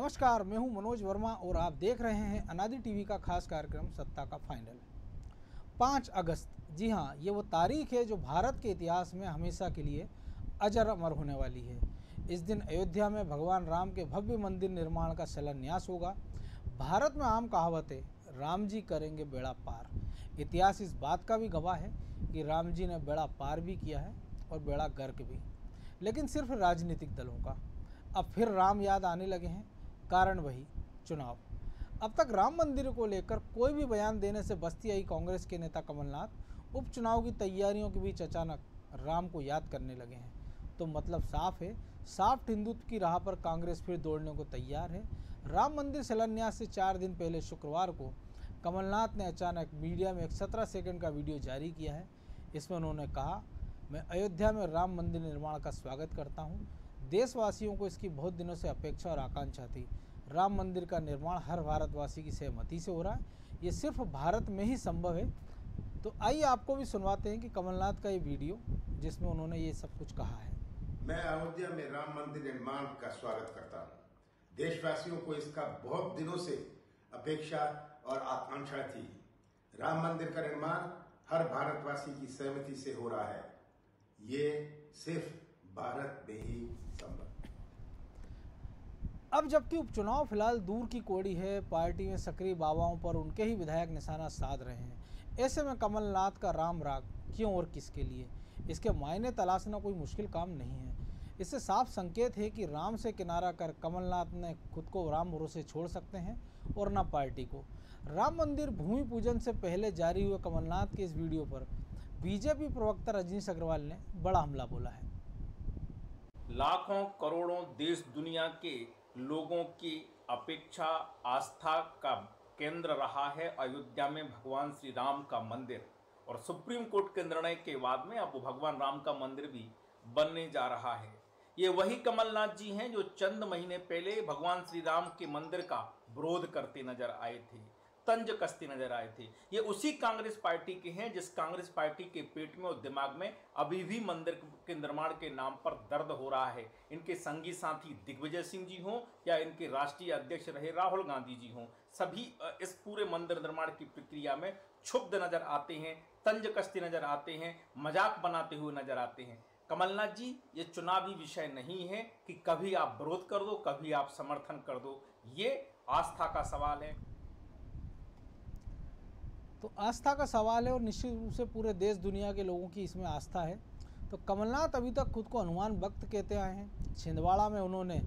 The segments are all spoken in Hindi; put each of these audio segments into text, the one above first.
नमस्कार, मैं हूँ मनोज वर्मा और आप देख रहे हैं अनादि टीवी का खास कार्यक्रम सत्ता का फाइनल। पाँच अगस्त, जी हाँ ये वो तारीख है जो भारत के इतिहास में हमेशा के लिए अजर अमर होने वाली है। इस दिन अयोध्या में भगवान राम के भव्य मंदिर निर्माण का शिलान्यास होगा। भारत में आम कहावत है, राम जी करेंगे बेड़ा पार। इतिहास इस बात का भी गवाह है कि राम जी ने बेड़ा पार भी किया है और बेड़ा गर्क भी। लेकिन सिर्फ़ राजनीतिक दलों का। अब फिर राम याद आने लगे हैं। कारण वही, चुनाव। अब तक राम मंदिर को लेकर कोई भी बयान देने से बस्ती आई कांग्रेस के नेता कमलनाथ उपचुनाव की तैयारियों के बीच अचानक राम को याद करने लगे हैं। तो मतलब साफ़ है, साफ़ हिंदुत्व की राह पर कांग्रेस फिर दौड़ने को तैयार है। राम मंदिर शिलान्यास से चार दिन पहले शुक्रवार को कमलनाथ ने अचानक मीडिया में एक सत्रह सेकेंड का वीडियो जारी किया है। इसमें उन्होंने कहा, मैं अयोध्या में राम मंदिर निर्माण का स्वागत करता हूँ। देशवासियों को इसकी बहुत दिनों से अपेक्षा और आकांक्षा थी। राम मंदिर का निर्माण हर भारतवासी की सहमति से हो रहा है। ये सिर्फ़ भारत में ही संभव है। तो आइए आपको भी सुनवाते हैं कि कमलनाथ का ये वीडियो, जिसमें उन्होंने ये सब कुछ कहा है। मैं अयोध्या में राम मंदिर निर्माण का स्वागत करता हूँ। देशवासियों को इसका बहुत दिनों से अपेक्षा और आकांक्षा थी। राम मंदिर का निर्माण हर भारतवासी की सहमति से हो रहा है। ये सिर्फ़ भारत में ही संभव अब जबकि उपचुनाव फ़िलहाल दूर की कोड़ी है, पार्टी में सक्रिय बाबाओं पर उनके ही विधायक निशाना साध रहे हैं। ऐसे में कमलनाथ का राम राग क्यों और किसके लिए? इसके मायने तलाशना कोई मुश्किल काम नहीं है। इससे साफ़ संकेत है कि राम से किनारा कर कमलनाथ ने खुद को राम भरोसे छोड़ सकते हैं और न पार्टी को। राम मंदिर भूमि पूजन से पहले जारी हुए कमलनाथ के इस वीडियो पर बीजेपी प्रवक्ता रजनीश अग्रवाल ने बड़ा हमला बोला है। लाखों करोड़ों देश दुनिया के लोगों की अपेक्षा आस्था का केंद्र रहा है अयोध्या में भगवान श्री राम का मंदिर। और सुप्रीम कोर्ट के निर्णय के बाद में अब भगवान राम का मंदिर भी बनने जा रहा है। ये वही कमलनाथ जी हैं जो चंद महीने पहले भगवान श्री राम के मंदिर का विरोध करते नज़र आए थे। तंज कसते नज़र आए थे। ये उसी कांग्रेस पार्टी के हैं, जिस कांग्रेस पार्टी के पेट में और दिमाग में अभी भी मंदिर के निर्माण के नाम पर दर्द हो रहा है। इनके संगी साथी दिग्विजय सिंह जी हों या इनके राष्ट्रीय अध्यक्ष रहे राहुल गांधी जी हों, सभी इस पूरे मंदिर निर्माण की प्रक्रिया में क्षुब्ध नज़र आते हैं, तंज कसते नज़र आते हैं, मज़ाक बनाते हुए नज़र आते हैं। कमलनाथ जी, ये चुनावी विषय नहीं है कि कभी आप विरोध कर दो, कभी आप समर्थन कर दो। ये आस्था का सवाल है। तो आस्था का सवाल है और निश्चित रूप से पूरे देश, दुनिया के लोगों की इसमें आस्था है। तो कमलनाथ अभी तक खुद को हनुमान भक्त कहते आए हैं। छिंदवाड़ा में उन्होंने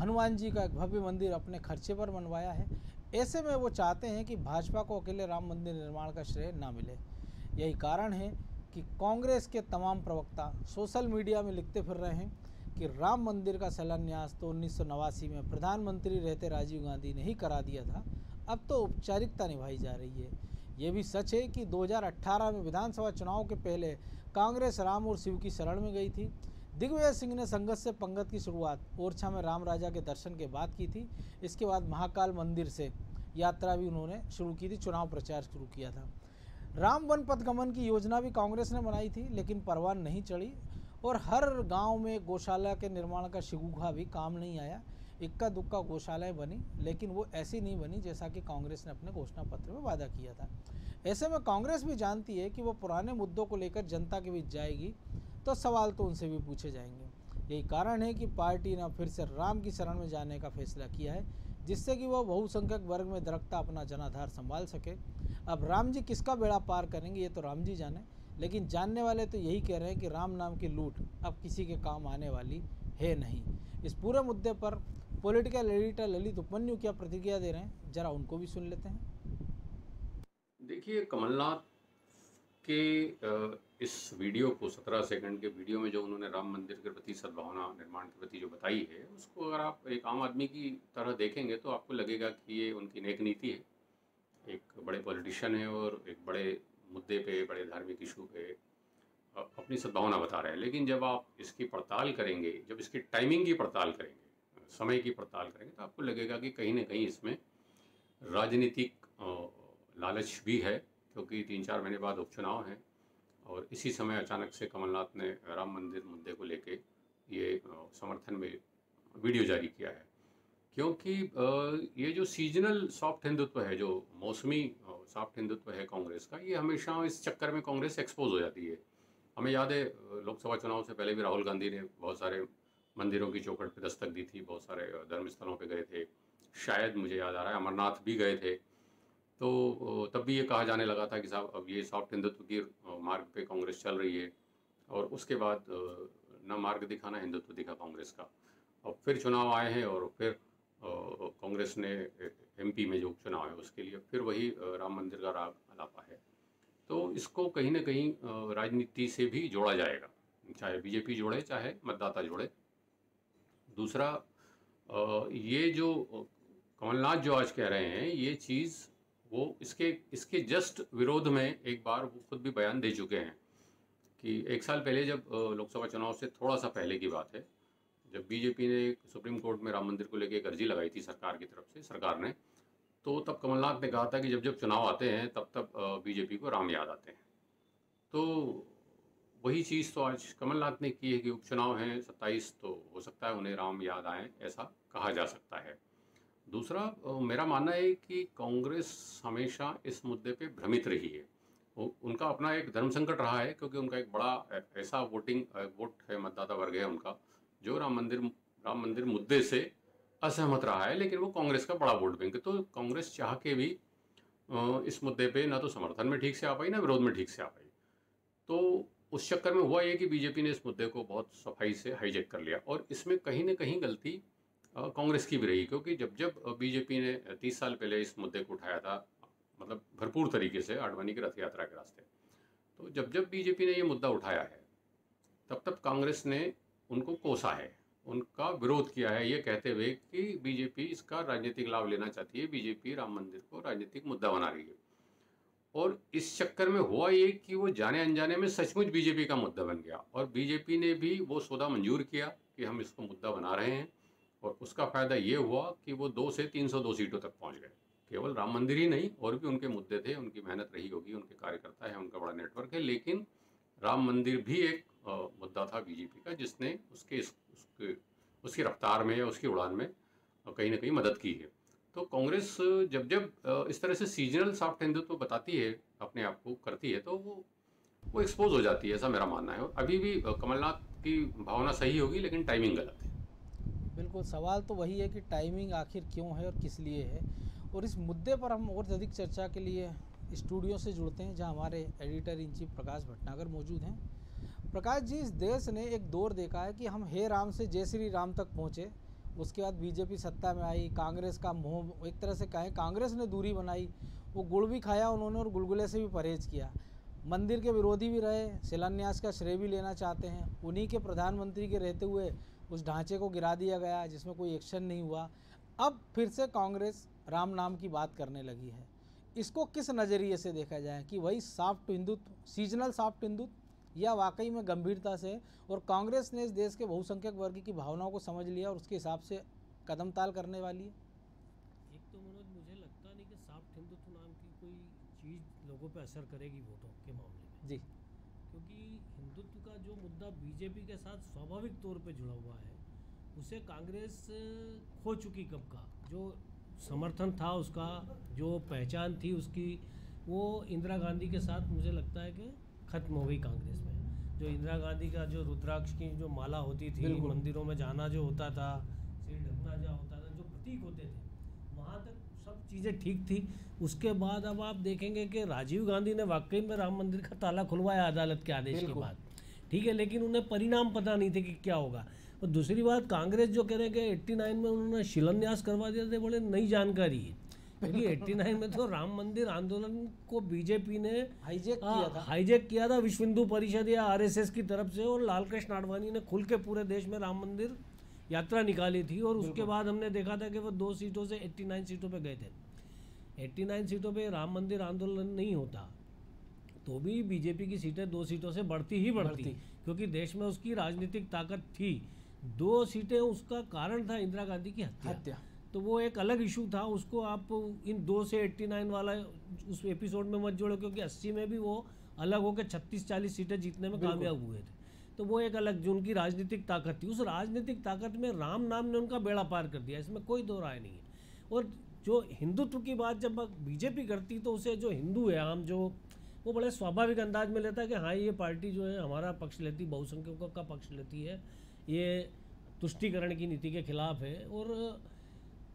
हनुमान जी का एक भव्य मंदिर अपने खर्चे पर बनवाया है। ऐसे में वो चाहते हैं कि भाजपा को अकेले राम मंदिर निर्माण का श्रेय ना मिले। यही कारण है कि कांग्रेस के तमाम प्रवक्ता सोशल मीडिया में लिखते फिर रहे हैं कि राम मंदिर का शिलान्यास तो उन्नीस सौ नवासी में प्रधानमंत्री रहते राजीव गांधी ने ही करा दिया था। अब तो औपचारिकता निभाई जा रही है। ये भी सच है कि 2018 में विधानसभा चुनाव के पहले कांग्रेस राम और शिव की शरण में गई थी। दिग्विजय सिंह ने संघर्ष से पंगत की शुरुआत ओरछा में राम राजा के दर्शन के बाद की थी। इसके बाद महाकाल मंदिर से यात्रा भी उन्होंने शुरू की थी, चुनाव प्रचार शुरू किया था। राम वन पथगमन की योजना भी कांग्रेस ने बनाई थी, लेकिन परवान नहीं चढ़ी और हर गाँव में गौशाला के निर्माण का शिगुखा भी काम नहीं आया। इक्का दुक्का गौशालाएँ बनी, लेकिन वो ऐसी नहीं बनी जैसा कि कांग्रेस ने अपने घोषणा पत्र में वादा किया था। ऐसे में कांग्रेस भी जानती है कि वो पुराने मुद्दों को लेकर जनता के बीच जाएगी तो सवाल तो उनसे भी पूछे जाएँगे। यही कारण है कि पार्टी ने फिर से राम की शरण में जाने का फैसला किया है, जिससे कि वह बहुसंख्यक वर्ग में दरकता अपना जनाधार संभाल सके। अब राम जी किसका बेड़ा पार करेंगे, ये तो राम जी जाने, लेकिन जानने वाले तो यही कह रहे हैं कि राम नाम की लूट अब किसी के काम आने वाली है नहीं। इस पूरे मुद्दे पर पॉलिटिकल एडिटर ललित उपमन्यु क्या प्रतिक्रिया दे रहे हैं? जरा उनको भी सुन लेते हैं। देखिए, कमलनाथ के इस वीडियो को सत्रह सेकंड के वीडियो में जो उन्होंने राम मंदिर के प्रति सद्भावना निर्माण के प्रति जो बताई है, उसको अगर आप एक आम आदमी की तरह देखेंगे तो आपको लगेगा कि ये उनकी नेक नीति है। एक बड़े पॉलिटिशियन है और एक बड़े मुद्दे पे, बड़े धार्मिक इशू पे अपनी सद्भावना बता रहे हैं। लेकिन जब आप इसकी पड़ताल करेंगे, जब इसकी टाइमिंग की पड़ताल करेंगे समय की पड़ताल करेंगे तो आपको लगेगा कि कहीं ना कहीं इसमें राजनीतिक लालच भी है, क्योंकि तीन चार महीने बाद उपचुनाव हैं और इसी समय अचानक से कमलनाथ ने राम मंदिर मुद्दे को लेके ये समर्थन में वीडियो जारी किया है। क्योंकि ये जो सीजनल सॉफ्ट हिंदुत्व है, जो मौसमी सॉफ्ट हिंदुत्व है कांग्रेस का, ये हमेशा इस चक्कर में कांग्रेस एक्सपोज हो जाती है। हमें याद है लोकसभा चुनाव से पहले भी राहुल गांधी ने बहुत सारे मंदिरों की चौखट पर दस्तक दी थी, बहुत सारे धर्म स्थलों पर गए थे। शायद मुझे याद आ रहा है, अमरनाथ भी गए थे। तो तब भी ये कहा जाने लगा था कि साहब, अब ये सॉफ्ट हिंदुत्व की मार्ग पे कांग्रेस चल रही है और उसके बाद न मार्ग दिखाना हिंदुत्व दिखा कांग्रेस का। और फिर चुनाव आए हैं और फिर कांग्रेस ने एमपी में जो चुनाव है उसके लिए फिर वही राम मंदिर का राग अलापा है। तो इसको कहीं ना कहीं राजनीति से भी जोड़ा जाएगा, चाहे बीजेपी जोड़े, चाहे मतदाता जोड़े। दूसरा ये जो कमलनाथ जो आज कह रहे हैं, ये चीज़ वो इसके इसके जस्ट विरोध में एक बार वो खुद भी बयान दे चुके हैं कि एक साल पहले जब लोकसभा चुनाव से थोड़ा सा पहले की बात है, जब बीजेपी ने सुप्रीम कोर्ट में राम मंदिर को लेकर एक अर्जी लगाई थी सरकार की तरफ़ से, सरकार ने तो तब कमलनाथ ने कहा था कि जब जब चुनाव आते हैं, तब तब बीजेपी को राम याद आते हैं। तो वही चीज़ तो आज कमलनाथ ने की है कि उपचुनाव हैं, सत्ताईस तो हो सकता है उन्हें राम याद आए, ऐसा कहा जा सकता है। दूसरा मेरा मानना है कि कांग्रेस हमेशा इस मुद्दे पे भ्रमित रही है। उनका अपना एक धर्म संकट रहा है, क्योंकि उनका एक बड़ा ऐसा वोटिंग वोट है, मतदाता वर्ग है उनका, जो राम मंदिर राम मंदिर मुद्दे से असहमत रहा है, लेकिन वो कांग्रेस का बड़ा वोट बैंक तो कांग्रेस चाह के भी इस मुद्दे पे ना तो समर्थन में ठीक से आ पाई, ना विरोध में ठीक से आ पाई। तो उस चक्कर में हुआ ये कि बीजेपी ने इस मुद्दे को बहुत सफ़ाई से हाईजेक कर लिया और इसमें कहीं ना कहीं गलती कांग्रेस की भी रही, क्योंकि जब जब बीजेपी ने तीस साल पहले इस मुद्दे को उठाया था मतलब भरपूर तरीके से आडवाणी की रथ यात्रा के रास्ते तो जब जब बीजेपी ने ये मुद्दा उठाया है, तब तब कांग्रेस ने उनको कोसा है, उनका विरोध किया है ये कहते हुए कि बीजेपी इसका राजनीतिक लाभ लेना चाहती है, बीजेपी राम मंदिर को राजनीतिक मुद्दा बना रही है। और इस चक्कर में हुआ ये कि वो जाने अनजाने में सचमुच बीजेपी का मुद्दा बन गया और बीजेपी ने भी वो सौदा मंजूर किया कि हम इसको मुद्दा बना रहे हैं और उसका फ़ायदा ये हुआ कि वो दो से तीन सौ दो सीटों तक पहुँच गए। केवल राम मंदिर ही नहीं, और भी उनके मुद्दे थे, उनकी मेहनत रही होगी, उनके कार्यकर्ता है, उनका बड़ा नेटवर्क है, लेकिन राम मंदिर भी एक मुद्दा था बीजेपी का जिसने उसके उसके, उसकी रफ्तार में या उसकी उड़ान में कहीं ना कहीं मदद की है। तो कांग्रेस, जब जब इस तरह से सीजनल सॉफ्ट हिंदुत्व बताती है, अपने आप को करती है तो वो वो एक्सपोज हो जाती है, ऐसा मेरा मानना है। अभी भी कमलनाथ की भावना सही होगी, लेकिन टाइमिंग गलत है। बिल्कुल, सवाल तो वही है कि टाइमिंग आखिर क्यों है और किस लिए है? और इस मुद्दे पर हम और अधिक चर्चा के लिए स्टूडियो से जुड़ते हैं, जहाँ हमारे editor in chief Prakash Bhatnagar मौजूद हैं। प्रकाश जी, इस देश ने एक दौर देखा है कि हम हे राम से जय श्री राम तक पहुँचे। उसके बाद बीजेपी सत्ता में आई, कांग्रेस का मोह, एक तरह से कहें कांग्रेस ने दूरी बनाई, वो गुड़ भी खाया उन्होंने और गुलगुले से भी परहेज किया। मंदिर के विरोधी भी रहे, शिलान्यास का श्रेय भी लेना चाहते हैं। उन्हीं के प्रधानमंत्री के रहते हुए उस ढांचे को गिरा दिया गया, जिसमें कोई एक्शन नहीं हुआ। अब फिर से कांग्रेस राम नाम की बात करने लगी है। इसको किस नज़रिए से देखा जाए कि वही soft Hindutva seasonal soft Hindutva या वाकई में गंभीरता से और कांग्रेस ने इस देश के बहुसंख्यक वर्ग की भावनाओं को समझ लिया और उसके हिसाब से कदम ताल करने वाली है? एक तो मनोज मुझे लगता नहीं कि सॉफ्ट हिंदुत्व नाम की कोई चीज़ लोगों पर असर करेगी वोटों के मामले में। जी। क्योंकि हिंदुत्व का जो मुद्दा बीजेपी के साथ स्वाभाविक तौर पर जुड़ा हुआ है उसे कांग्रेस खो चुकी कब का? जो समर्थन था उसका जो पहचान थी उसकी वो इंदिरा गांधी के साथ मुझे लगता है कि ख़त्म हो गई कांग्रेस में। जो इंदिरा गांधी का जो रुद्राक्ष की जो माला होती थी मंदिरों में जाना जो होता था सिर ढकना जो होता था जो प्रतीक होते थे वहाँ तक सब चीज़ें ठीक थी। उसके बाद अब आप देखेंगे कि राजीव गांधी ने वाकई में राम मंदिर का ताला खुलवाया अदालत के आदेश के बाद। ठीक है लेकिन उन्हें परिणाम पता नहीं थे कि क्या होगा। और दूसरी बात कांग्रेस जो कह रहे हैं कि एट्टी नाइन में उन्होंने शिलान्यास करवा दिया थे बोले नई जानकारी है। एट्टी नाइन में तो राम मंदिर आंदोलन को बीजेपी ने हाईजेक किया था। हाईजेक किया था। विश्व हिंदू परिषद या आरएसएस की तरफ़ से और लाल कृष्ण आडवाणी ने खुल के पूरे देश में राम मंदिर यात्रा निकाली थी और उसके बाद हमने देखा था कि वो दो सीटों से 89 सीटों पे गए थे। 89 सीटों पे राम मंदिर आंदोलन नहीं होता तो भी बीजेपी की सीटें दो सीटों से बढ़ती ही बढ़ती, बढ़ती। क्योंकि देश में उसकी राजनीतिक ताकत थी। दो सीटें उसका कारण था इंदिरा गांधी की हत्या, हत्या। तो वो एक अलग इशू था उसको आप इन दो से एट्टी नाइन वाला उस एपिसोड में मत जोड़ो क्योंकि अस्सी में भी वो अलग होकर छत्तीस चालीस सीटें जीतने में कामयाब हुए थे। तो वो एक अलग जो उनकी राजनीतिक ताकत थी उस राजनीतिक ताकत में राम नाम ने उनका बेड़ा पार कर दिया इसमें कोई दो राय नहीं है। और जो हिंदुत्व की बात जब बीजेपी करती तो उसे जो हिंदू है आम जो वो बड़े स्वाभाविक अंदाज में लेता है कि हाँ ये पार्टी जो है हमारा पक्ष लेती बहुसंख्यकों का पक्ष लेती है। ये तुष्टिकरण की नीति के खिलाफ है और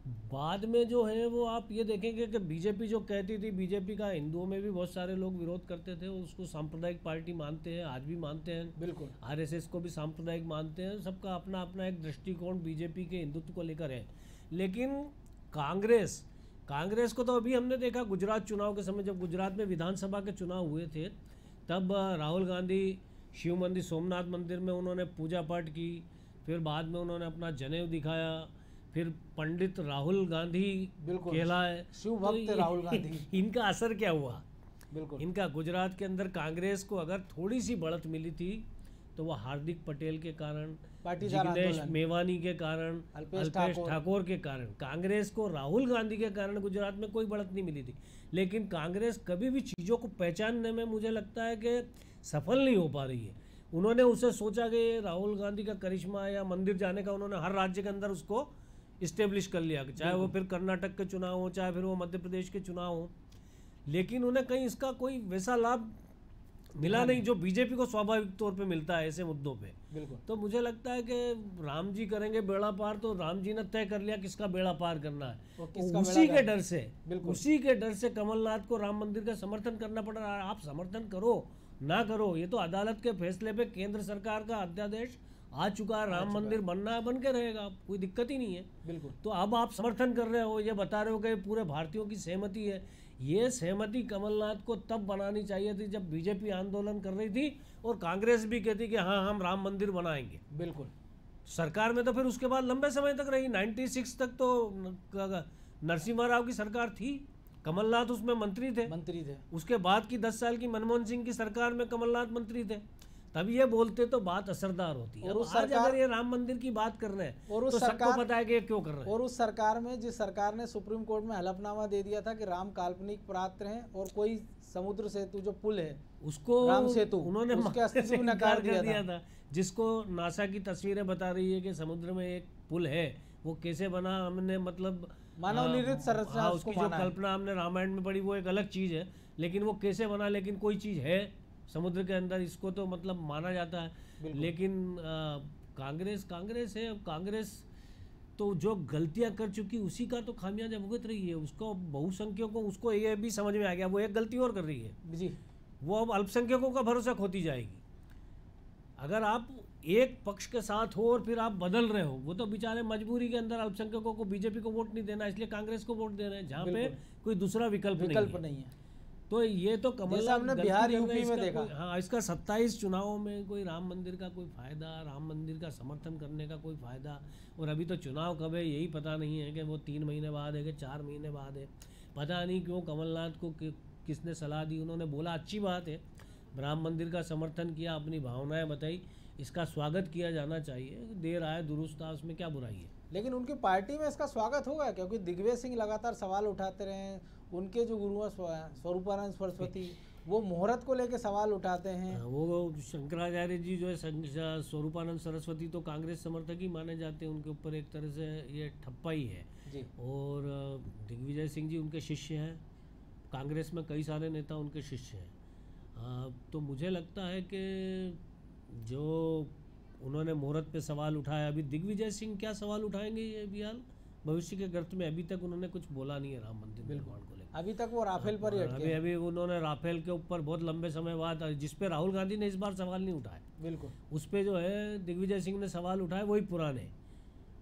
बाद में जो है वो आप ये देखेंगे कि बीजेपी जो कहती थी बीजेपी का हिंदुओं में भी बहुत सारे लोग विरोध करते थे उसको सांप्रदायिक पार्टी मानते हैं आज भी मानते हैं। बिल्कुल। आरएसएस को भी सांप्रदायिक मानते हैं सबका अपना अपना एक दृष्टिकोण बीजेपी के हिंदुत्व को लेकर है। लेकिन कांग्रेस कांग्रेस को तो अभी हमने देखा गुजरात चुनाव के समय जब गुजरात में विधानसभा के चुनाव हुए थे तब राहुल गांधी शिव मंदिर सोमनाथ मंदिर में उन्होंने पूजा पाठ की फिर बाद में उन्होंने अपना जनेऊ दिखाया फिर पंडित राहुल गांधी कहलाए शिव तो भक्त राहुल गांधी। इनका असर क्या हुआ? बिल्कुल। इनका गुजरात के अंदर कांग्रेस को अगर थोड़ी सी बढ़त मिली थी तो वो हार्दिक पटेल के कारण जिग्नेश मेवानी के कारण अल्पेश। ठाकुर। के कारण कांग्रेस को राहुल गांधी के कारण गुजरात में कोई बढ़त नहीं मिली थी। लेकिन कांग्रेस कभी भी चीज़ों को पहचानने में मुझे लगता है कि सफल नहीं हो पा रही है। उन्होंने उसे सोचा कि राहुल गांधी का करिश्मा या मंदिर जाने का उन्होंने हर राज्य के अंदर उसको इस्टेब्लिश कर लिया चाहे वो फिर कर्नाटक के चुनाव हो चाहे फिर वो मध्य प्रदेश के चुनाव हो। लेकिन उन्हें कहीं इसका कोई वैसा लाभ मिला नहीं जो। बीजेपी को स्वाभाविक तौर पे मिलता है ऐसे मुद्दों पे। बिल्कुल। तो मुझे लगता है कि राम जी करेंगे बेड़ा पार तो राम जी ने तय कर लिया किसका बेड़ा पार करना है। तो उसी के डर से उसी के डर से कमलनाथ को राम मंदिर का समर्थन करना पड़ रहा है। आप समर्थन करो ना करो ये तो अदालत के फैसले पे केंद्र सरकार का अध्यादेश आ चुका राम मंदिर बनना है बन के रहेगा कोई दिक्कत ही नहीं है। बिल्कुल। तो अब आप समर्थन कर रहे हो ये बता रहे हो कि पूरे भारतीयों की सहमति है। ये सहमति कमलनाथ को तब बनानी चाहिए थी जब बीजेपी आंदोलन कर रही थी और कांग्रेस भी कहती कि हाँ हम राम मंदिर बनाएँगे। बिल्कुल। सरकार में तो फिर उसके बाद लंबे समय तक रही। 96 तक तो नरसिम्हा राव की सरकार थी। कमलनाथ उसमें मंत्री थे। मंत्री थे। उसके बाद की 10 साल की मनमोहन सिंह की सरकार में कमलनाथ मंत्री थे। तब ये बोलते तो बात असरदार होती है। और उस आज सरकार- अगर ये राम मंदिर की बात कर रहे हैं और उस तो सरकार- पता है कि क्यों कर रहे हैं। और उस सरकार में जिस सरकार ने सुप्रीम कोर्ट में हलफनामा दे दिया था कि राम काल्पनिक पात्र हैं और कोई समुद्र सेतु जो पुल है उसको राम सेतु, उन्होंने उसके अस्तित्व से नकार दिया दिया था। था। जिसको नासा की तस्वीरें बता रही है कि समुद्र में एक पुल है वो कैसे बना हमने मतलब मानव हाँ, निर्मित संरचना हाँ, उसकी जो कल्पना हमने रामायण में पढ़ी वो एक अलग चीज़ है लेकिन वो कैसे बना लेकिन कोई चीज़ है? समुद्र के अंदर इसको तो मतलब माना जाता है। लेकिन कांग्रेस कांग्रेस है अब कांग्रेस तो जो गलतियाँ कर चुकी उसी का तो खामियाजा भुगत रही है उसको बहुसंख्यकों उसको ये भी समझ में आ गया वो एक गलती और कर रही है। जी। वो अब अल्पसंख्यकों का भरोसा खोती जाएगी। अगर आप एक पक्ष के साथ हो और फिर आप बदल रहे हो वो तो बेचारे मजबूरी के अंदर अल्पसंख्यकों को बीजेपी को वोट नहीं देना इसलिए कांग्रेस को वोट दे रहे हैं जहाँ पे कोई दूसरा विकल्प, विकल्प नहीं है। नहीं है। तो ये तो कमलनाथ हमने बिहार, यूपी में देखा। हाँ इसका सत्ताईस चुनावों में कोई राम मंदिर का कोई फ़ायदा राम मंदिर का समर्थन करने का कोई फ़ायदा और अभी तो चुनाव कब है यही पता नहीं है कि वो तीन महीने बाद है कि चार महीने बाद है पता नहीं क्यों कमलनाथ को कि, किसने सलाह दी उन्होंने बोला अच्छी बात है राम मंदिर का समर्थन किया अपनी भावनाएँ बताई इसका स्वागत किया जाना चाहिए देर आए दुरुस्त उसमें क्या बुराई है लेकिन उनकी पार्टी में इसका स्वागत होगा क्योंकि दिग्विजय सिंह लगातार सवाल उठाते रहे हैं उनके जो गुरु हैं स्व- स्वरूपानंद सरस्वती वो मुहूर्त को लेके सवाल उठाते हैं। हाँ, वो शंकराचार्य जी जो है स्वरूपानंद सरस्वती तो कांग्रेस समर्थक ही माने जाते हैं उनके ऊपर एक तरह से ये ठप्पा ही है। जी। और दिग्विजय सिंह जी उनके शिष्य हैं कांग्रेस में कई सारे नेता उनके शिष्य हैं। तो मुझे लगता है कि जो उन्होंने मुहूर्त पे सवाल उठाया अभी दिग्विजय सिंह क्या सवाल उठाएँगे ये बिहाल भविष्य के गर्त में अभी तक उन्होंने कुछ बोला नहीं है राम मंदिर निर्माण को लेकर। अभी तक वो राफेल पर ही अभी अभी उन्होंने राफेल के ऊपर बहुत लंबे समय बाद जिस पे राहुल गांधी ने इस बार सवाल नहीं उठाया बिल्कुल। उस पे जो है दिग्विजय सिंह ने सवाल उठाए वही पुराने।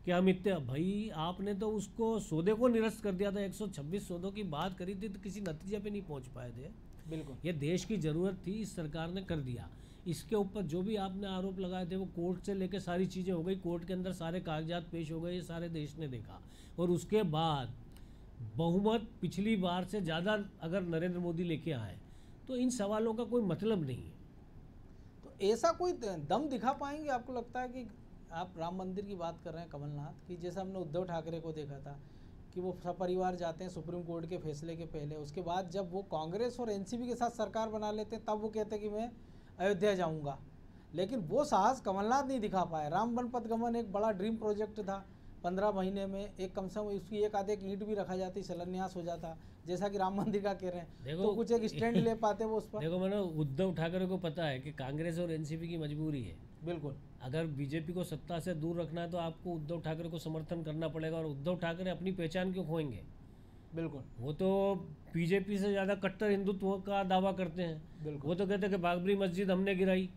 कि हम इतने भाई आपने तो उसको सौदे को निरस्त कर दिया था 126 सौदों की बात करी थी तो किसी नतीजे पे नहीं पहुँच पाए थे। बिल्कुल। ये देश की ज़रूरत थी इस सरकार ने कर दिया। इसके ऊपर जो भी आपने आरोप लगाए थे, वो कोर्ट से लेकर सारी चीज़ें हो गई। कोर्ट के अंदर सारे कागजात पेश हो गए, ये सारे देश ने देखा। और उसके बाद बहुमत पिछली बार से ज़्यादा अगर नरेंद्र मोदी लेके आए तो इन सवालों का कोई मतलब नहीं है। तो ऐसा कोई दम दिखा पाएँगे? आपको लगता है कि आप राम मंदिर की बात कर रहे हैं कमलनाथ कि? जैसे हमने उद्धव ठाकरे को देखा था कि वो सपरिवार जाते हैं सुप्रीम कोर्ट के फैसले के पहले, उसके बाद जब वो कांग्रेस और एनसीपी के साथ सरकार बना लेते हैं, तब वो कहते हैं कि मैं अयोध्या जाऊँगा। लेकिन वो साहस कमलनाथ नहीं दिखा पाए राम बनपत गमन एक बड़ा ड्रीम प्रोजेक्ट था। पंद्रह महीने में एक कम से कम उसकी एक आधे एक ईंट भी रखा जाती शिलान्यास हो जाता जैसा कि राम मंदिर का कह रहे हैं। देखो, तो कुछ एक स्टैंड ले पाते वो उस पर। देखो मैंने उद्धव ठाकरे को पता है कि कांग्रेस और एनसीपी की मजबूरी है। बिल्कुल। अगर बीजेपी को सत्ता से दूर रखना है तो आपको उद्धव ठाकरे को समर्थन करना पड़ेगा और उद्धव ठाकरे अपनी पहचान क्यों खोएँगे? बिल्कुल। वो तो बीजेपी से ज़्यादा कट्टर हिंदुत्व का दावा करते हैं। वो तो कहते हैं कि बाबरी मस्जिद हमने गिराई।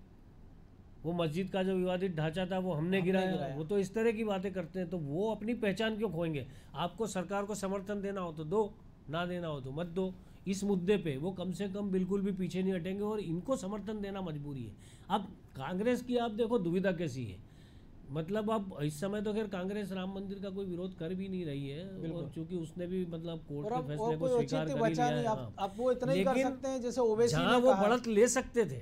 वो मस्जिद का जो विवादित ढांचा था वो हमने हमने गिराया। गिराया। वो तो इस तरह की बातें करते हैं तो वो अपनी पहचान क्यों खोएँगे? आपको सरकार को समर्थन देना हो तो दो ना देना हो तो मत दो। इस मुद्दे पे वो कम से कम बिल्कुल भी पीछे नहीं हटेंगे और इनको समर्थन देना मजबूरी है। अब कांग्रेस की आप देखो दुविधा कैसी है। मतलब अब इस समय तो खैर कांग्रेस राम मंदिर का कोई विरोध कर भी नहीं रही है। और चूँकि उसने भी मतलब कोर्ट के फैसले को स्वीकार कर लिया है अब हाँ। वो इतना ही कर सकते हैं जैसे ओवैसी जहाँ ने वो बढ़त ले सकते थे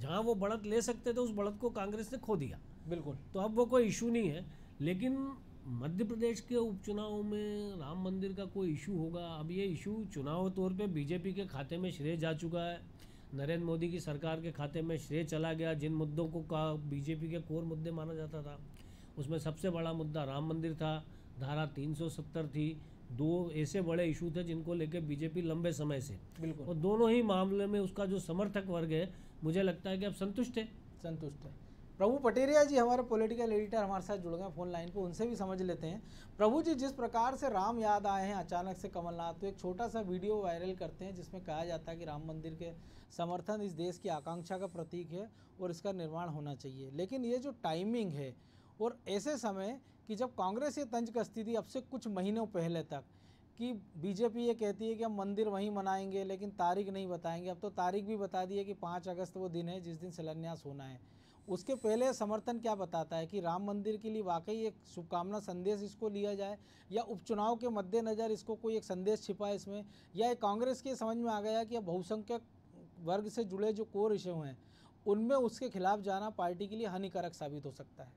जहाँ वो बढ़त ले सकते थे उस बढ़त को कांग्रेस ने खो दिया बिल्कुल तो अब वो कोई इशू नहीं है लेकिन मध्य प्रदेश के उपचुनाव में राम मंदिर का कोई इशू होगा अब ये इशू चुनाव तौर पे बीजेपी के खाते में श्रेय जा चुका है नरेंद्र मोदी की सरकार के खाते में श्रेय चला गया। जिन मुद्दों को का बीजेपी के कोर मुद्दे माना जाता था उसमें सबसे बड़ा मुद्दा राम मंदिर था। धारा 370 थी। दो ऐसे बड़े इशू थे जिनको लेकर बीजेपी लंबे समय से। बिल्कुल। और दोनों ही मामले में उसका जो समर्थक वर्ग है मुझे लगता है कि अब संतुष्ट है। संतुष्ट है। प्रभु पटेरिया जी हमारे पॉलिटिकल एडिटर हमारे साथ जुड़ गए फ़ोन लाइन पे, उनसे भी समझ लेते हैं। प्रभु जी, जिस प्रकार से राम याद आए हैं, अचानक से कमलनाथ तो एक छोटा सा वीडियो वायरल करते हैं, जिसमें कहा जाता है कि राम मंदिर के समर्थन इस देश की आकांक्षा का प्रतीक है और इसका निर्माण होना चाहिए। लेकिन ये जो टाइमिंग है, और ऐसे समय कि जब कांग्रेस ये तंज कसती थी, अब से कुछ महीनों पहले तक, कि बीजेपी ये कहती है कि हम मंदिर वहीं मनाएँगे, लेकिन तारीख नहीं बताएँगे। अब तो तारीख भी बता दी है कि पाँच अगस्त वो दिन है, जिस दिन शिलान्यास होना है। उसके पहले समर्थन क्या बताता है कि राम मंदिर के लिए वाकई एक शुभकामना संदेश इसको लिया जाए या उपचुनाव के मद्देनज़र इसको कोई एक संदेश छिपा है इसमें या एक कांग्रेस के समझ में आ गया कि अब बहुसंख्यक वर्ग से जुड़े जो कोर इशू हैं उनमें उसके खिलाफ जाना पार्टी के लिए हानिकारक साबित हो सकता है।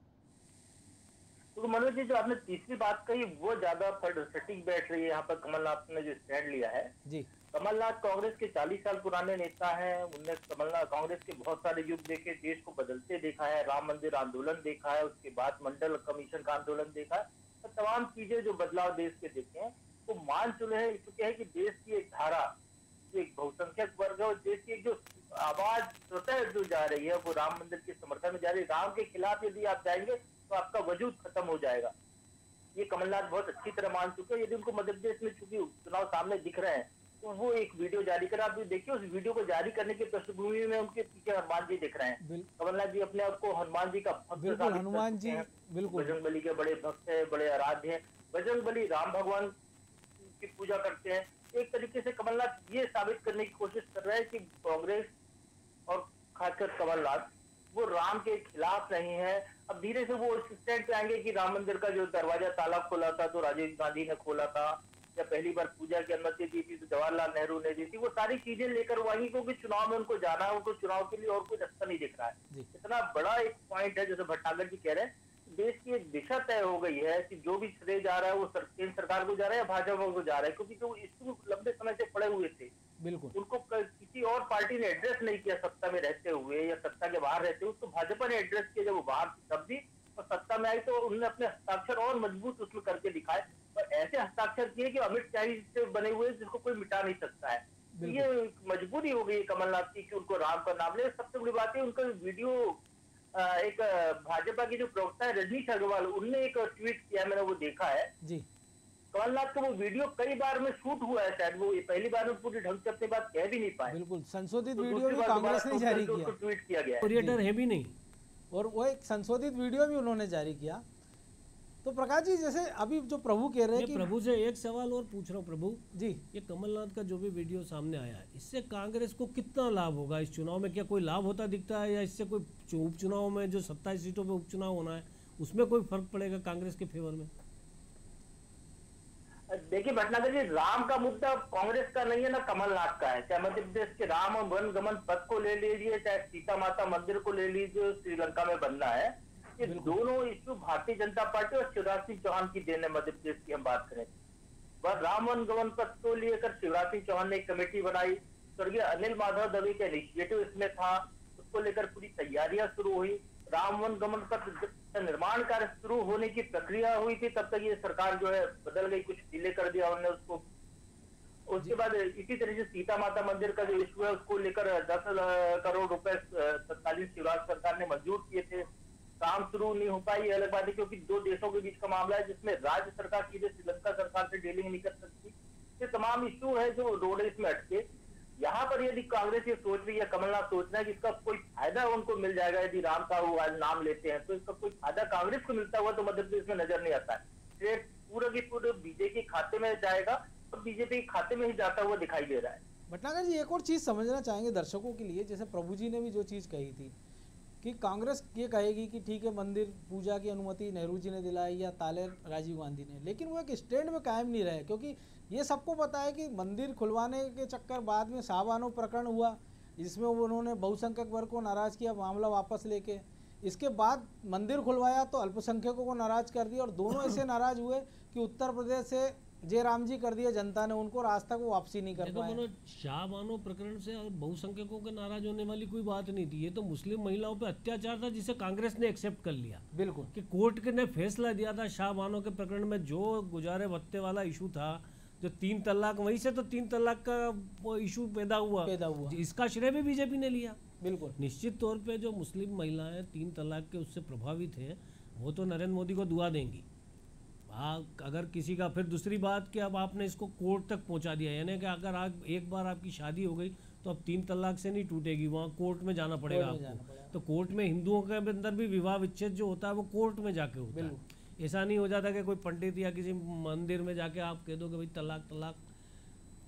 तो मनोज जी जो आपने तीसरी बात कही वो ज़्यादा सटीक बैठ रही है। यहाँ पर कमलनाथ ने जो स्टैंड लिया है जी। कमलनाथ कांग्रेस के 40 साल पुराने नेता हैं। उनने कमलनाथ कांग्रेस के बहुत सारे युग देखे, देश को बदलते देखा है, राम मंदिर आंदोलन देखा है, उसके बाद मंडल कमीशन का आंदोलन देखा है। तो तमाम चीज़ें जो बदलाव देश के देखे हैं, वो तो मान चुके हैं चुके हैं कि देश की एक धारा एक बहुसंख्यक वर्ग है और देश की एक जो आवाज़ स्वतः जो जा रही है, वो राम मंदिर के समर्थन में जा रही है। राम के खिलाफ यदि आप जाएँगे तो आपका वजूद खत्म हो जाएगा। ये कमलनाथ बहुत अच्छी तरह मान चुके हैं, यदि उनको मध्य प्रदेश में चूँकि चुनाव सामने दिख रहे हैं वो एक वीडियो जारी कर। आप भी देखिए उस वीडियो को जारी करने की पृष्ठभूमि में उनके पीछे हनुमान जी दिख रहे हैं। कमलनाथ जी अपने आप को हनुमान जी का भक्त बिल्कुल हनुमान जी बिल्कुल। बजरंग बली के बड़े भक्त है बड़े आराध्य हैं। बजरंग बली राम भगवान की पूजा करते हैं। एक तरीके से कमलनाथ ये साबित करने की कोशिश कर रहे हैं कि कांग्रेस और खासकर कमलनाथ वो राम के खिलाफ नहीं है। अब धीरे से वो स्टैंड पे आएँगे कि राम मंदिर का जो दरवाज़ा ताला खोला था तो राजीव गांधी ने खोला था या पहली बार पूजा की अनुमति दी थी तो जवाहरलाल नेहरू ने दी थी वो सारी चीज़ें लेकर वो आएँगे क्योंकि चुनाव में उनको जाना है उनको चुनाव के लिए और कुछ अच्छा नहीं दिख रहा है। इतना बड़ा एक पॉइंट है जैसे भट्टागर जी कह रहे हैं देश की एक दिशा तय हो गई है कि जो भी श्रेय जा रहा है वो सर, केंद्र सरकार को जा रहा है या भाजपा को जा रहा है क्योंकि जो इश्यू लंबे समय से पड़े हुए थे बिल्कुल। उनको किसी और पार्टी ने एड्रेस नहीं किया सत्ता में रहते हुए या सत्ता के बाहर रहते हुए उसको भाजपा ने एड्रेस किया जब वो बाहर थी तब भी और सत्ता में आई तो उन्होंने अपने हस्ताक्षर और मज़बूत उसमें करके दिखाए। और ऐसे हस्ताक्षर किए कि अमित शाह से बने हुए जिसको कोई मिटा नहीं सकता है। तो ये मजबूरी हो गई कमलनाथ की कि उनको राम का नाम ले। सबसे बड़ी बात है उनका वीडियो एक भाजपा की जो प्रवक्ता है रजनीश अग्रवाल उनने एक ट्वीट किया मैंने वो देखा है। जी। कमलनाथ का वो वीडियो कई बार में शूट हुआ है शायद वो ये पहली बार में पूरी ढंग से अपनी बात कह भी नहीं पाए। बिल्कुल संशोधित तो वीडियो कांग्रेस ने जारी किया। ट्वीट किया गया है। है भी नहीं। और वो एक संशोधित वीडियो भी उन्होंने जारी किया। तो प्रकाश जी जैसे अभी जो प्रभु कह रहे हैं कि प्रभु से एक सवाल और पूछ रहा हूँ प्रभु। जी। ये कमलनाथ का जो भी वीडियो सामने आया है इससे कांग्रेस को कितना लाभ होगा? इस चुनाव में क्या कोई लाभ होता दिखता है या इससे कोई उपचुनाव में जो सत्ताईस सीटों पर उपचुनाव होना है उसमें कोई फ़र्क पड़ेगा कांग्रेस के फेवर में? देखिए भटनागर जी राम का मुद्दा कांग्रेस का नहीं है ना कमलनाथ का है। चाहे मध्य प्रदेश के राम और वन गमन पथ को ले लीजिए चाहे सीता माता मंदिर को ले लीजिए श्रीलंका में बनना है। ये दोनों इश्यू भारतीय जनता पार्टी और शिवराज सिंह चौहान की देन है मध्य प्रदेश की हम बात करें। बस राम वन गमन पथ को लेकर शिवराज सिंह चौहान ने एक कमेटी बनाई। स्वर्गीय अनिल माधव दवे का इनिशिएटिव इसमें था। उसको लेकर पूरी तैयारियाँ शुरू हुई। राम वन गमन का निर्माण कार्य शुरू होने की प्रक्रिया हुई थी तब तक ये सरकार जो है बदल गई कुछ डिले कर दिया उन्होंने उसको। उसके बाद इसी तरह से सीता माता मंदिर का जो इशू है उसको लेकर दस करोड़ रुपए तत्कालीन शिवराज सरकार ने मंजूर किए थे। काम शुरू नहीं हो पाई ये अलग बात है क्योंकि दो देशों के बीच का मामला है जिसमें राज्य सरकार सीधे श्रीलंका सरकार से डीलिंग नहीं कर सकती। ये तमाम इशू है जो रोड इसमें अटके। यहाँ पर यदि कांग्रेस ये सोच रही है कमलनाथ सोच रहे है कि इसका कोई फ़ायदा उनको मिल जाएगा, यदि राम साहू आज नाम लेते हैं तो इसका कोई फ़ायदा कांग्रेस को मिलता हुआ तो मध्य प्रदेश में नज़र नहीं आता है। पूरा की पूरे बीजेपी खाते में जाएगा तो बीजेपी के खाते में ही जाता हुआ दिखाई दे रहा है। भटनागर जी, एक और चीज़ समझना चाहेंगे दर्शकों के लिए, जैसे प्रभु जी ने भी जो चीज़ कही थी कि कांग्रेस ये कहेगी कि ठीक है, मंदिर, पूजा की अनुमति नेहरू जी ने दिलाई या ताले राजीव गांधी ने, लेकिन वो एक स्टैंड में कायम नहीं रहे, क्योंकि ये सबको पता है कि मंदिर खुलवाने के चक्कर बाद में शाहबानो प्रकरण हुआ, जिसमें उन्होंने बहुसंख्यक वर्ग को नाराज़ किया मामला वापस लेके। इसके बाद मंदिर खुलवाया तो अल्पसंख्यकों को नाराज़ कर दिया और दोनों ऐसे नाराज़ हुए कि उत्तर प्रदेश से जय राम जी कर दिया जनता ने उनको रास्ता को वापसी नहीं कर पाए। शाह मानो प्रकरण से बहुसंख्यकों के नाराज़ होने वाली कोई बात नहीं थी। ये तो मुस्लिम महिलाओं पे अत्याचार था जिसे कांग्रेस ने एक्सेप्ट कर लिया। बिल्कुल। कि कोर्ट के ने फैसला दिया था शाह मानो के प्रकरण में जो गुजारे भत्ते वाला इशू था जो तीन तलाक वहीं से तो तीन तलाक का इशू पैदा हुआ। पैदा हुआ। इसका श्रेय भी बीजेपी ने लिया। बिल्कुल। निश्चित तौर पे जो मुस्लिम महिलाएँ तीन तलाक के उससे प्रभावित हैं वो तो नरेंद्र मोदी को दुआ देंगी। अगर किसी का फिर दूसरी बात कि अब आपने इसको कोर्ट तक पहुँचा दिया यानी कि अगर आप एक बार आपकी शादी हो गई तो अब तीन तलाक से नहीं टूटेगी वहाँ कोर्ट में जाना पड़ेगा आपको। तो कोर्ट में हिंदुओं के अंदर भी विवाह विच्छेद जो होता है वो कोर्ट में जाके होता है। ऐसा नहीं हो जाता कि कोई पंडित या किसी मंदिर में जाके आप कह दो कि भाई तलाक तलाक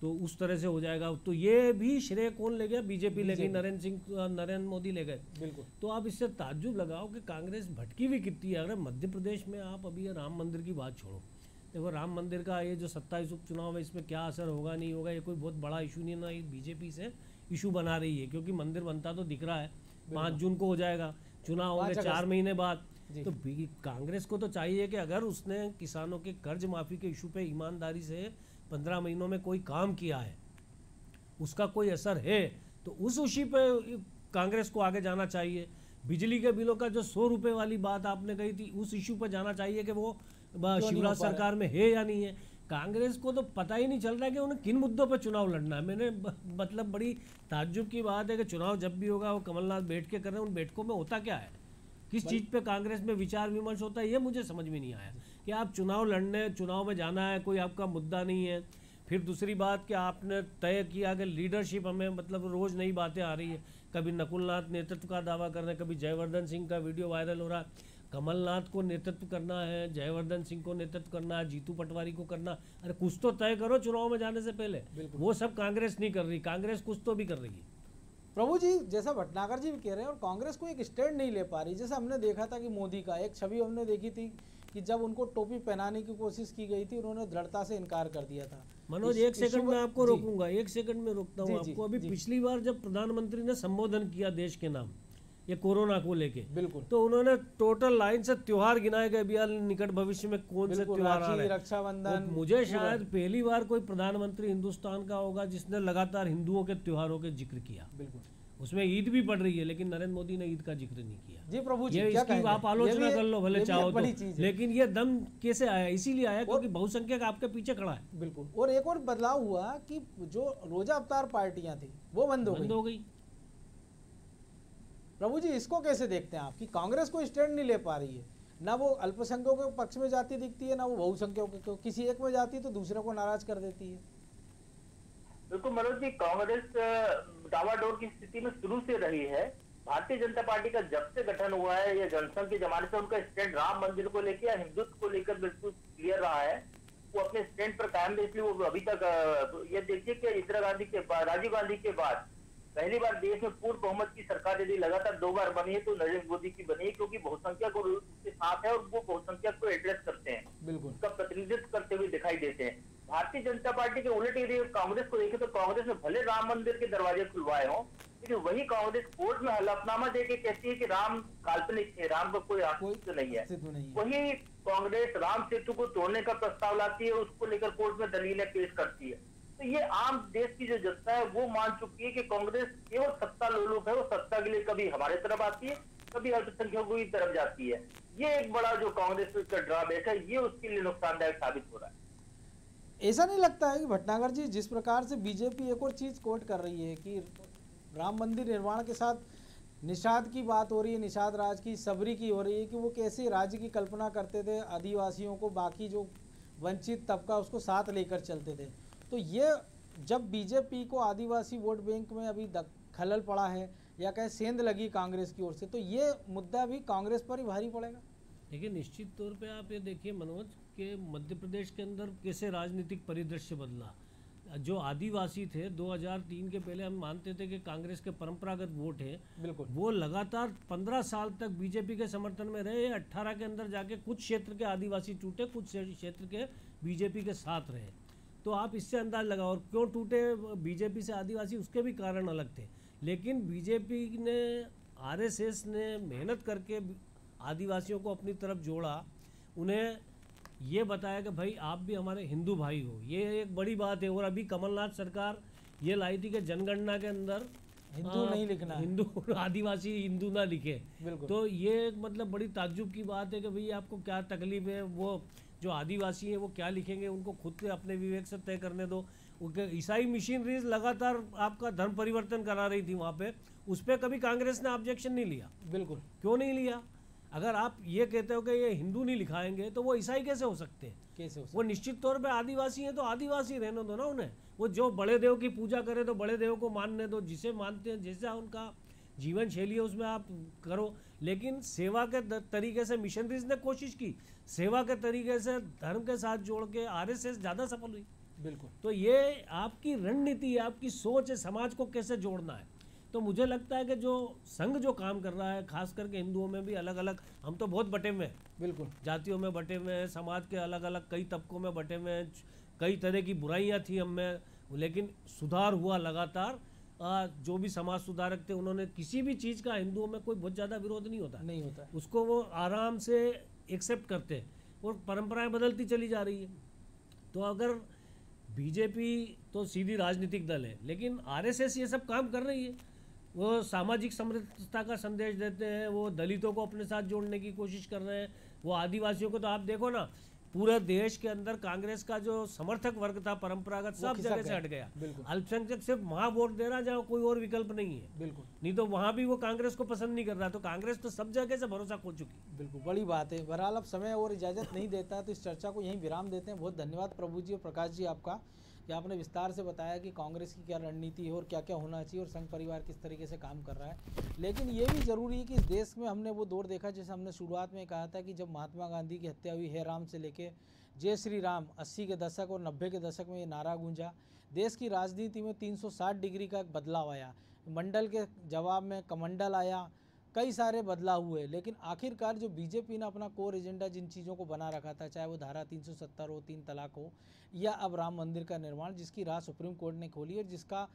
तो उस तरह से हो जाएगा। तो ये भी श्रेय कौन ले गया? बीजेपी ले गई नरेंद्र सिंह नरेंद्र मोदी ले गए। बिल्कुल। तो आप इससे ताजुब लगाओ कि कांग्रेस भटकी भी कितनी है। अगर मध्य प्रदेश में आप अभी राम मंदिर की बात छोड़ो। देखो राम मंदिर का ये जो सत्ताईस उपचुनाव है इसमें क्या असर होगा नहीं होगा ये कोई बहुत बड़ा इशू नहीं ना बीजेपी से इशू बना रही है क्योंकि मंदिर बनता तो दिख रहा है। पाँच जून को हो जाएगा। चुनाव होंगे चार महीने बाद। तो कांग्रेस को तो चाहिए कि अगर उसने किसानों के कर्ज माफ़ी के इशू पे ईमानदारी से पंद्रह महीनों में कोई काम किया है उसका कोई असर है तो उस उसी पे कांग्रेस को आगे जाना चाहिए। बिजली के बिलों का जो सौ रुपए वाली बात आपने कही थी उस इशू पर जाना चाहिए कि वो शिवराज सरकार में है या नहीं है। कांग्रेस को तो पता ही नहीं चल रहा है कि उन्हें किन मुद्दों पर चुनाव लड़ना है। मैंने मतलब बड़ी ताज्जुब की बात है कि चुनाव जब भी होगा वो कमलनाथ बैठ के कर रहे हैं उन बैठकों में होता क्या है? किस चीज़ पे कांग्रेस में विचार विमर्श होता है ये मुझे समझ में नहीं आया। कि आप चुनाव लड़ने चुनाव में जाना है कोई आपका मुद्दा नहीं है। फिर दूसरी बात कि आपने तय किया कि लीडरशिप हमें मतलब रोज़ नई बातें आ रही है। कभी नकुलनाथ नेतृत्व का दावा कर रहे हैं कभी जयवर्धन सिंह का वीडियो वायरल हो रहा है। कमलनाथ को नेतृत्व करना है जयवर्धन सिंह को नेतृत्व करना है जीतू पटवारी को करना अरे कुछ तो तय करो चुनाव में जाने से पहले। वो सब कांग्रेस नहीं कर रही। कांग्रेस कुछ तो भी कर रही है। प्रभु जी जैसा भटनागर जी भी कह रहे हैं और कांग्रेस को एक स्टैंड नहीं ले पा रही। जैसे हमने देखा था कि मोदी का एक छवि हमने देखी थी। कि जब उनको टोपी पहनाने की कोशिश की गई थी उन्होंने दृढ़ता से इनकार कर दिया था। मनोज एक सेकंड में आपको रोकूँगा एक सेकंड में रोकता हूँ आपको। अभी पिछली बार जब प्रधानमंत्री ने संबोधन किया देश के नाम ये कोरोना को लेके बिल्कुल। तो उन्होंने टोटल लाइन से त्योहार गिनाए गए। अभी निकट भविष्य में कौन से त्योहार आ रहे रक्षाबंधन मुझे शायद पहली बार कोई प्रधानमंत्री हिंदुस्तान का होगा जिसने लगातार हिंदुओं के त्योहारों के ज़िक्र किया। बिल्कुल। उसमें ईद भी पड़ रही है लेकिन नरेंद्र मोदी ने ईद का ज़िक्र नहीं किया। जी प्रभु जी ये क्या इसकी आप आलोचना कर लो भले चाहो तो। लेकिन ये दम कैसे आया? इसीलिए आया क्योंकि बहुसंख्यक आपके पीछे खड़ा है। बिल्कुल। और एक और बदलाव हुआ कि जो रोजा अवतार पार्टियाँ थी वो बंद हो बंद हो गई। प्रभु जी इसको कैसे देखते हैं आप कि कांग्रेस को स्टैंड नहीं ले पा रही है? ना वो अल्पसंख्यकों के पक्ष में जाती दिखती है ना वो बहुसंख्यकों के किसी एक में जाती है तो दूसरे को नाराज़ कर देती है। बिल्कुल मनोज जी कांग्रेस डावाडोर की स्थिति में शुरू से रही है। भारतीय जनता पार्टी का जब से गठन हुआ है या जनसंघ के जमाने से उनका स्टैंड राम मंदिर को लेकर या हिंदुत्व को लेकर बिल्कुल क्लियर रहा है। वो अपने स्टैंड पर कायम इसलिए वो अभी तक ये देखिए कि इंदिरा गांधी के बाद राजीव गांधी के बाद पहली बार देश में पूर्व बहुमत की सरकार यदि लगातार दो बार बनी है तो नरेंद्र मोदी की बनी है क्योंकि बहुसंख्यक और उसके साथ है और वो बहुसंख्यक को एड्रेस करते हैं। उसका प्रतिनिधित्व करते हुए दिखाई देते हैं। भारतीय जनता पार्टी के उलट यदि कांग्रेस को देखे तो कांग्रेस ने भले राम मंदिर के दरवाजे खुलवाए हों लेकिन वही कांग्रेस कोर्ट में हलफनामा देके कहती है कि राम काल्पनिक है राम का कोई अस्तित्व नहीं है। वही कांग्रेस राम सेतु को तोड़ने का प्रस्ताव लाती है उसको लेकर कोर्ट में दलीलें पेश करती है। तो ये आम देश की जो जनता है वो मान चुकी है कि कांग्रेस केवल सत्ता लोलुप है वो सत्ता के लिए कभी हमारे तरफ़ आती है कभी अल्पसंख्यकों की तरफ़ जाती है। ये एक बड़ा जो कांग्रेस का ड्रॉबैक है ये उसके लिए नुकसानदायक साबित हो रहा है। ऐसा नहीं लगता है कि भटनागर जी जिस प्रकार से बीजेपी एक और चीज़ कोट कर रही है कि राम मंदिर निर्माण के साथ निषाद की बात हो रही है, निषाद राज की, सबरी की हो रही है कि वो कैसे राज्य की कल्पना करते थे, आदिवासियों को बाकी जो वंचित तबका उसको साथ लेकर चलते थे। तो ये जब बीजेपी को आदिवासी वोट बैंक में अभी खलल पड़ा है या कहें सेंध लगी कांग्रेस की ओर से तो ये मुद्दा भी कांग्रेस पर ही भारी पड़ेगा। देखिए, निश्चित तौर पे आप ये देखिए मनोज कि मध्य प्रदेश के अंदर कैसे राजनीतिक परिदृश्य बदला? जो आदिवासी थे 2003 के पहले हम मानते थे कि कांग्रेस के परंपरागत वोट है। बिल्कुल। वो लगातार 15 साल तक बीजेपी के समर्थन में रहे 18 के अंदर जाके कुछ क्षेत्र के आदिवासी टूटे कुछ क्षेत्र के बीजेपी के साथ रहे। तो आप इससे अंदाज लगाओ और क्यों टूटे? बीजेपी से आदिवासी उसके भी कारण अलग थे। लेकिन बीजेपी ने आरएसएस ने मेहनत करके आदिवासियों को अपनी तरफ़ जोड़ा। उन्हें ये बताया कि भाई आप भी हमारे हिंदू भाई हो। ये एक बड़ी बात है और अभी कमलनाथ सरकार ये लाई थी कि जनगणना के अंदर हिंदू नहीं लिखना हिंदू आदिवासी हिंदू ना लिखे। तो ये मतलब बड़ी ताज्जुब की बात है कि भाई आपको क्या तकलीफ़ है वो जो आदिवासी है वो क्या लिखेंगे उनको खुद से अपने विवेक से तय करने दो। ईसाई मशीनरीज लगातार आपका धर्म परिवर्तन करा रही थी वहाँ पे उस पर कभी कांग्रेस ने ऑब्जेक्शन नहीं लिया। बिल्कुल। क्यों नहीं लिया? अगर आप ये कहते हो कि ये हिंदू नहीं लिखाएँगे तो वो ईसाई कैसे हो सकते हैं? कैसे हो वो निश्चित तौर पे आदिवासी हैं तो आदिवासी रहने दो ना उन्हें। वो जो बड़े देव की पूजा करे तो बड़े देव को मानने दो जिसे मानते हैं जैसा उनका जीवन शैली है उसमें आप करो। लेकिन सेवा के तरीके से मिशनरीज ने कोशिश की। सेवा के तरीके से धर्म के साथ जोड़ के आरएसएस ज़्यादा सफल हुई। बिल्कुल। तो ये आपकी रणनीति है आपकी सोच है समाज को कैसे जोड़ना है। तो मुझे लगता है कि जो संघ जो काम कर रहा है खास करके हिंदुओं में भी अलग अलग हम तो बहुत बटे हुए हैं। बिल्कुल। जातियों में बटे हुए हैं समाज के अलग अलग कई तबकों में बटे हुए हैं कई तरह की बुराइयाँ थी हम में लेकिन सुधार हुआ लगातार। जो भी समाज सुधारक थे उन्होंने किसी भी चीज़ का हिंदुओं में कोई बहुत ज़्यादा विरोध नहीं होता। नहीं होता। उसको वो आराम से एक्सेप्ट करते हैं और परंपराएँ बदलती चली जा रही है। तो अगर बीजेपी तो सीधी राजनीतिक दल है लेकिन आरएसएस ये सब काम कर रही है। वो सामाजिक समृद्धता का संदेश देते हैं वो दलितों को अपने साथ जोड़ने की कोशिश कर रहे हैं वो आदिवासियों को तो आप देखो ना पूरे देश के अंदर कांग्रेस का जो समर्थक वर्ग था परंपरागत सब जगह से हट गया। अल्पसंख्यक सिर्फ़ वहाँ वोट दे रहा जहाँ कोई और विकल्प नहीं है। बिल्कुल। नहीं तो वहाँ भी वो कांग्रेस को पसंद नहीं कर रहा तो कांग्रेस तो सब जगह से भरोसा खो चुकी बिल्कुल बड़ी बात है। बहरहाल अब समय और इजाज़त नहीं देता तो इस चर्चा को यहीं विराम देते हैं। बहुत धन्यवाद प्रभु जी और प्रकाश जी आपका। कि आपने विस्तार से बताया कि कांग्रेस की क्या रणनीति है और क्या क्या होना चाहिए और संघ परिवार किस तरीके से काम कर रहा है? लेकिन ये भी ज़रूरी है कि इस देश में हमने वो दौर देखा जैसे हमने शुरुआत में कहा था कि जब महात्मा गांधी की हत्या हुई है राम से लेके जय श्री राम, अस्सी के दशक और नब्बे के दशक में ये नारा गूंजा, देश की राजनीति में 360 डिग्री का बदलाव आया। मंडल के जवाब में कमंडल आया कई सारे बदलाव हुए, लेकिन आखिरकार जो बीजेपी ने अपना कोर एजेंडा जिन चीज़ों को बना रखा था, चाहे वो धारा 370 हो, तीन तलाक हो, या अब राम मंदिर का निर्माण, जिसकी राह सुप्रीम कोर्ट ने खोली और जिसका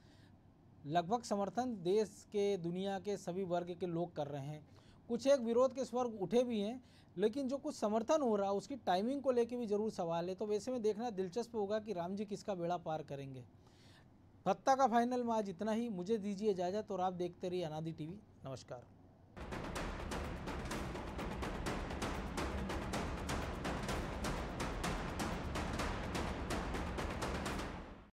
लगभग समर्थन देश के, दुनिया के, सभी वर्ग के लोग कर रहे हैं। कुछ एक विरोध के स्वर उठे भी हैं, लेकिन जो कुछ समर्थन हो रहा है उसकी टाइमिंग को लेकर भी ज़रूर सवाल है। तो वैसे में देखना दिलचस्प होगा कि राम जी किसका बेड़ा पार करेंगे। फत्ता का फाइनल में आज इतना ही। मुझे दीजिए इजाज़त और आप देखते रहिए अनादि टीवी। नमस्कार।